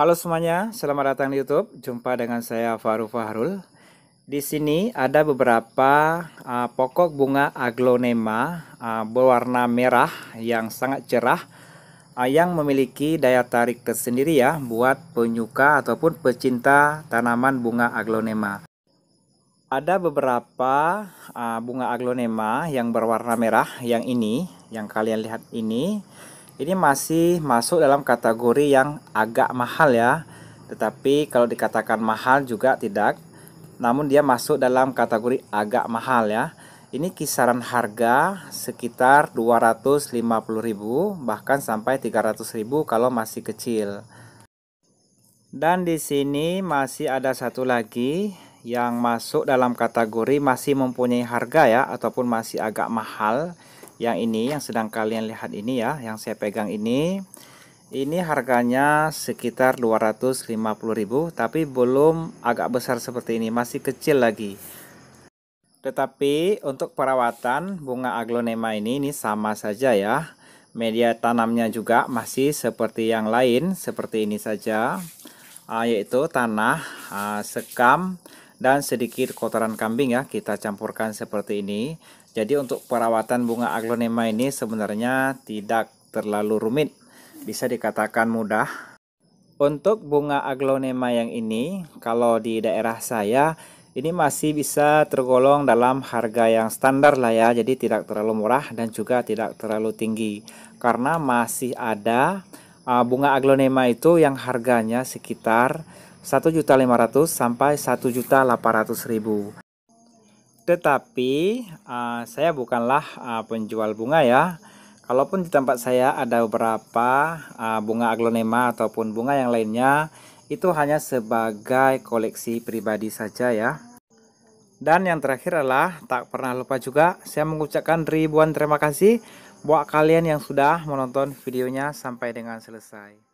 Halo semuanya, selamat datang di YouTube. Jumpa dengan saya Faru Fahrul. Di sini ada beberapa uh, pokok bunga aglonema uh, berwarna merah yang sangat cerah uh, yang memiliki daya tarik tersendiri ya buat penyuka ataupun pecinta tanaman bunga aglonema. Ada beberapa uh, bunga aglonema yang berwarna merah yang ini, yang kalian lihat ini ini masih masuk dalam kategori yang agak mahal ya. Tetapi kalau dikatakan mahal juga tidak. Namun dia masuk dalam kategori agak mahal ya. Ini kisaran harga sekitar 250.000 bahkan sampai 300.000 kalau masih kecil. Dan di sini masih ada satu lagi yang masuk dalam kategori masih mempunyai harga ya ataupun masih agak mahal yang ini yang sedang kalian lihat ini ya yang saya pegang ini. Ini harganya sekitar 250.000 tapi belum agak besar seperti ini masih kecil lagi. Tetapi untuk perawatan bunga aglonema ini ini sama saja ya. Media tanamnya juga masih seperti yang lain seperti ini saja. Ah, yaitu tanah ah, sekam dan sedikit kotoran kambing ya kita campurkan seperti ini jadi untuk perawatan bunga aglonema ini sebenarnya tidak terlalu rumit, bisa dikatakan mudah. Untuk bunga aglonema yang ini, kalau di daerah saya, ini masih bisa tergolong dalam harga yang standar lah ya, jadi tidak terlalu murah dan juga tidak terlalu tinggi. Karena masih ada uh, bunga aglonema itu yang harganya sekitar 1.500 sampai 1.800.000. Tetapi uh, saya bukanlah uh, penjual bunga ya. Kalaupun di tempat saya ada beberapa uh, bunga aglonema ataupun bunga yang lainnya, itu hanya sebagai koleksi pribadi saja ya. Dan yang terakhir adalah tak pernah lupa juga saya mengucapkan ribuan terima kasih buat kalian yang sudah menonton videonya sampai dengan selesai.